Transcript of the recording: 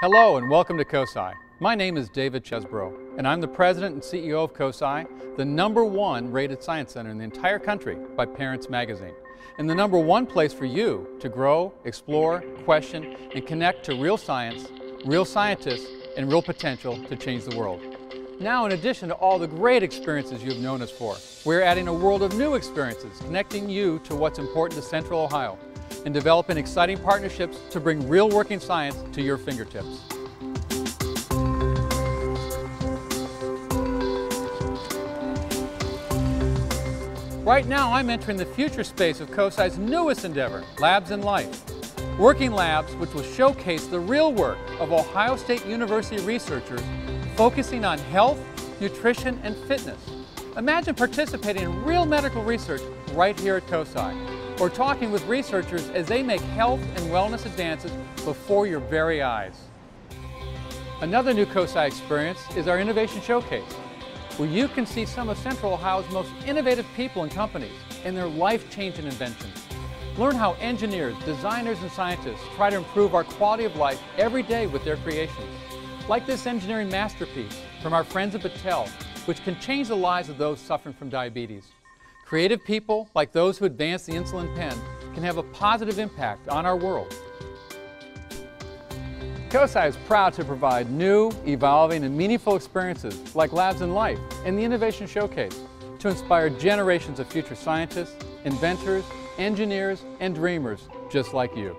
Hello and welcome to COSI. My name is David Chesebrough, and I'm the president and CEO of COSI, the number one rated science center in the entire country by Parents Magazine, and the number one place for you to grow, explore, question, and connect to real science, real scientists, and real potential to change the world. Now, in addition to all the great experiences you've known us for, we're adding a world of new experiences, connecting you to what's important to Central Ohio, and developing exciting partnerships to bring real working science to your fingertips. Right now, I'm entering the future space of COSI's newest endeavor, Labs in Life. Working labs which will showcase the real work of Ohio State University researchers focusing on health, nutrition, and fitness. Imagine participating in real medical research right here at COSI, or talking with researchers as they make health and wellness advances before your very eyes. Another new COSI experience is our Innovation Showcase where you can see some of Central Ohio's most innovative people and companies and their life-changing inventions. Learn how engineers, designers, and scientists try to improve our quality of life every day with their creations. Like this engineering masterpiece from our friends at Battelle, which can change the lives of those suffering from diabetes. Creative people, like those who advance the insulin pen, can have a positive impact on our world. COSI is proud to provide new, evolving, and meaningful experiences like Labs in Life and the Innovation Showcase to inspire generations of future scientists, inventors, engineers, and dreamers just like you.